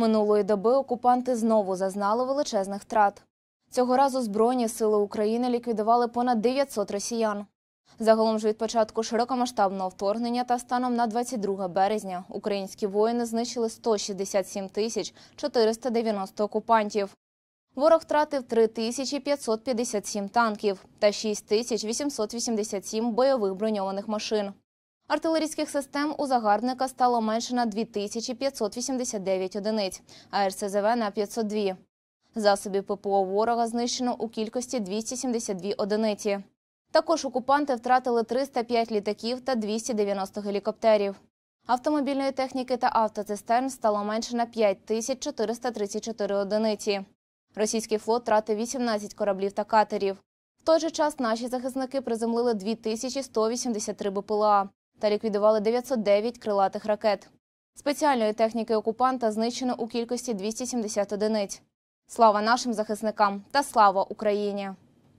Минулої доби окупанти знову зазнали величезних втрат. Цього разу Збройні сили України ліквідували понад 900 росіян. Загалом ж від початку широкомасштабного вторгнення та станом на 22 березня українські воїни знищили 167 тисяч 490 окупантів. Ворог втратив 3557 танків та 6887 бойових броньованих машин. Артилерійських систем у загарбника стало менше на 2589 одиниць, а РСЗВ на 502. Засобів ППО ворога знищено у кількості 272 одиниці. Також окупанти втратили 305 літаків та 290 гелікоптерів. Автомобільної техніки та автоцистерн стало менше на 5434 одиниці. Російський флот втратив 18 кораблів та катерів. В той же час наші захисники приземлили 2183 БПЛА та ліквідували 909 крилатих ракет. Спеціальної техніки окупанта знищено у кількості 270 одиниць. Слава нашим захисникам та слава Україні!